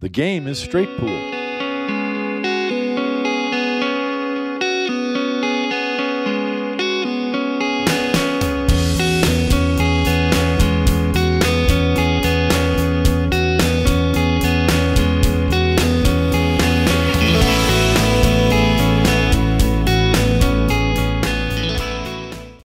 The game is straight pool.